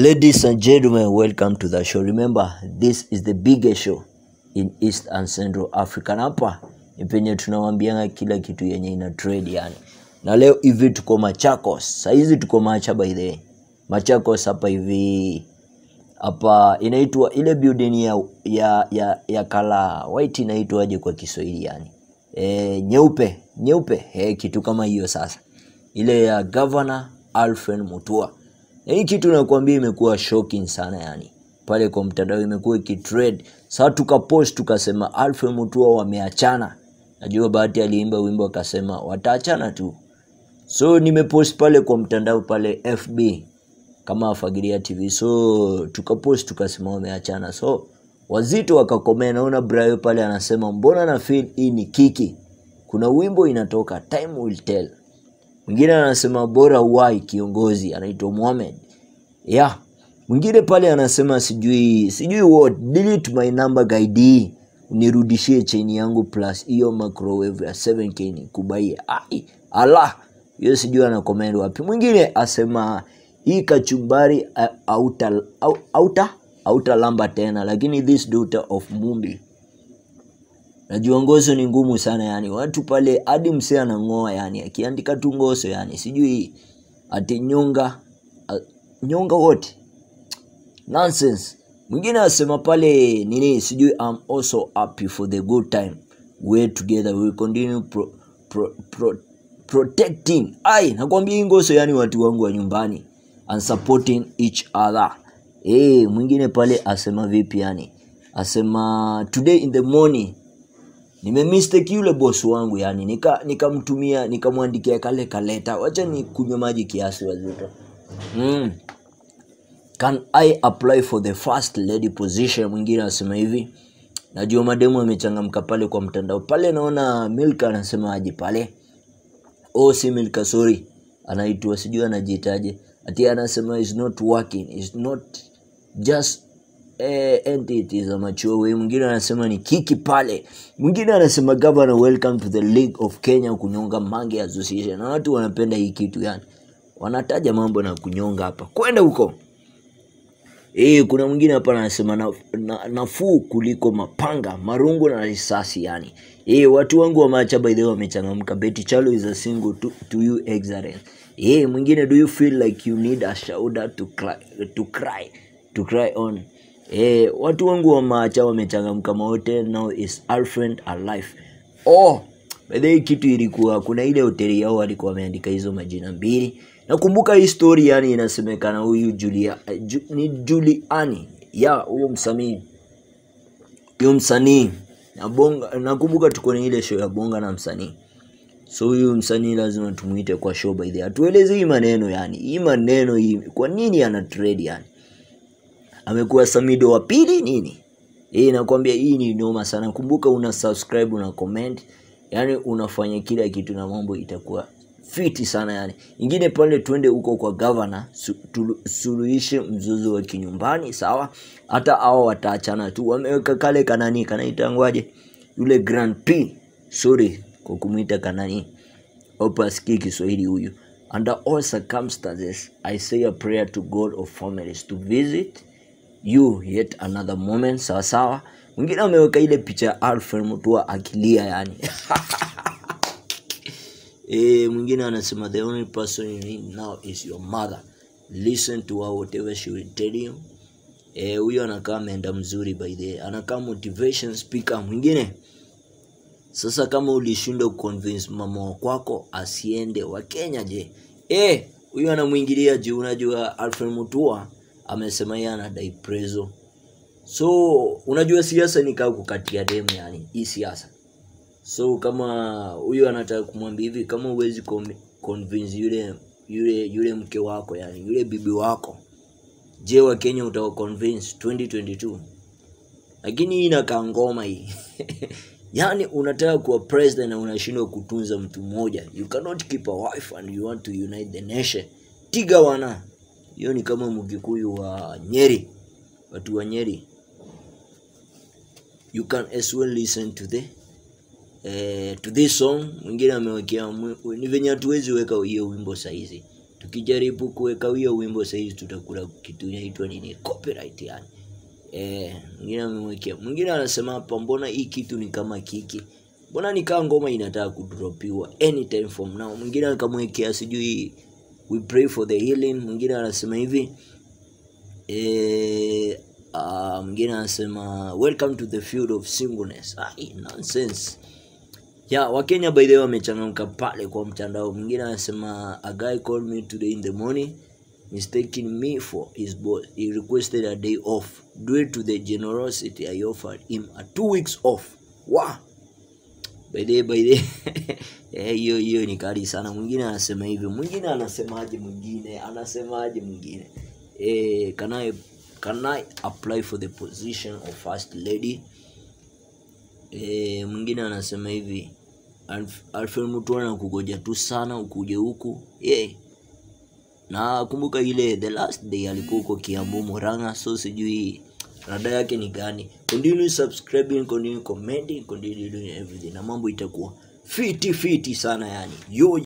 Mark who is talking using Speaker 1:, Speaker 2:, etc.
Speaker 1: Ladies and gentlemen, welcome to the show. Remember, this is the biggest show in East and Central Africa. Na hapa ni penye tunawambianga kila kitu yenye ina trade yani. Na leo hivi tuko Machakos. Saizi tuko Macha by the way. Machakos hapa hivi hapa inaitwa ile building ya ya ya, ya kala white inaitwaje kwa Kiswahili yani? E, nyeupe nyeupe e, kitu kama hiyo sasa ile ya governor Alfred Mutua. Hii kitu nakwambia imekuwa shocking sana yani. Pale kwa mtandao imekuwa ikitrend. Sasa tukapost tukasema Alfred Mutua wameachana. Najua Bahati aliimba wimbo akasema wataachana tu. So nimepost pale kwa mtandao pale FB kama Fagilia TV. So tukapost tukasema wameachana. So wazito wakakomea, naona Brayo pale anasema mbona na feel hii ni kiki. Kuna wimbo inatoka time will tell. Mwingine anasema bora uwai kiongozi anaitwa Mohamed. Yeah. Mwingine pale anasema sijui sijui what delete my number guide unirudishie cheni yangu plus hiyo microwave ya 7k nikubaie. Ai, Allah. Hiyo sijui ana wapi. Mwingine asema hii kachumbari uh, auta auta auta lamba tena lakini this daughter of Mumbi najua ngoso ni ngumu sana yani watu pale hadi msee anang'oa yani akiandika tu ngoso yani sijui ati nyonga wote. Nonsense. Mwingine asema pale nini sijui I'm also happy for the good time. We together we continue pro, pro, pro, protecting. Ai nakwambia hii ngoso yani watu wangu wa nyumbani. And supporting each other. Eh mwingine pale asema vipi yani? Asema today in the morning nimemistake yule boss wangu yani nikamtumia nika nikamwandikia kale kaleta. Wacha ni kunywa maji kiasi wazito mm. can i apply for the first lady position? Mwingine anasema hivi. Najua mademu amechangamka pale kwa mtandao. Pale naona milka anasema aje pale? Oh si milka sorry. Anaitwa sijui anajiitaje ati anasema is not working. Is not just eh, entity za machowe mwingine anasema ni kiki pale. Mwingine anasema governor welcome to the league of kenya kunyonga mange association. Na watu wanapenda hii kitu yani wanataja mambo na kunyonga hapa kwenda huko Eh, kuna mwingine hapa anasema na, na, nafuu kuliko mapanga, marungu na risasi yani. Eh, watu wangu wa macha by the way wamechangamka. Betty Chalo is a single to, to you excellent. Eh, mwingine do you feel like you need a shoulder to cry, to cry, to cry on. Eh, watu wangu wa macha wamechangamka mote now is Alfred alive. Oh, by the way kitu ilikuwa kuna ile hoteli yao walikuwa wameandika hizo majina mbili nakumbuka hii story yani inasemekana huyu Julia, ju, ni Juliani ya huyo msanii. Huyo msanii. Na bonga nakumbuka tuko na ile show ya bonga na msanii. So huyu msanii lazima tumuite kwa show by the atueleze hii maneno yani hii maneno hii kwa nini ana trade yani amekuwa Samido wa pili nini? Hii nakwambia hii ni noma sana. Kumbuka una subscribe una comment. Yani unafanya kila kitu na mambo itakuwa fiti sana yani. Ingine pale twende huko kwa gavana, suluhishe mzozo wa kinyumbani sawa? Hata hao wataachana tu wameweka kale kanani kanaitangwaje yule grand p sorry kwa kumwita kanani. Opaski kiswahili huyu. Under all circumstances i say a prayer to god of families to visit you yet another moment sawa sawa? Mwingine ameweka ile picha ya alfred mutua akilia yani e, mwingine anasema the only person you need now is your mother. Listen to her whatever she will tell you. Eh, huyo anakaa menda mzuri by the anakaa motivation speaker. Mwingine sasa kama ulishindwa kuconvince mama wa kwako asiende wa Kenya je? Eh huyo anamwingilia juu. Unajua Alfred Mutua amesema yeye anadai prezo. So unajua siasa ni kaa kukatia demu yani hii siasa so kama huyo anataka kumwambia hivi kama uwezi convince yule yule yule mke wako yani yule bibi wako je wa Kenya utawa convince 2022 lakini hii inakaa ngoma hii. Yani unataka kuwa president na unashindwa kutunza mtu mmoja. You cannot keep a wife and you want to unite the nation. Tiga wana. Hiyo ni kama mgikuyu wa nyeri. Watu wa nyeri. You can as well listen to the eh, to this song mwingine amewekea ni venye hatuwezi weka hiyo wimbo saizi. Tukijaribu kuweka hiyo wimbo saizi tutakula kitu inaitwa nini? Copyright yani. Eh mwingine amemwekea mwingine anasema hapa mbona hii kitu ni kama kiki? Mbona nikaa ngoma inataka kudropiwa anytime from now? Mwingine akamwekea sijui we pray for the healing. Mwingine anasema hivi eh uh, mwingine anasema welcome to the field of singleness. Ah, nonsense ya wakenya by the way wamechangamka pale kwa mtandao. Mwingine anasema a guy called me today in the morning mistaking me for his boss. He requested a day off due to the generosity i offered him a two weeks off. Wow by the by the eh, hiyo hiyo ni kali sana. Mwingine anasema hivyo. Mwingine anasemaje mwingine? Anasemaje mwingine? Eh, can I, can I apply for the position of first lady? Eh, mwingine anasema hivi Alf- alfred mutuana kugoja tu sana ukuje huku. Yeah. na kumbuka ile the last day alikuwa huko kiambu moranga so sijui rada yake ni gani. Continue subscribing continue commenting continue doing everything. Na mambo itakuwa fiti fiti sana yani. Yo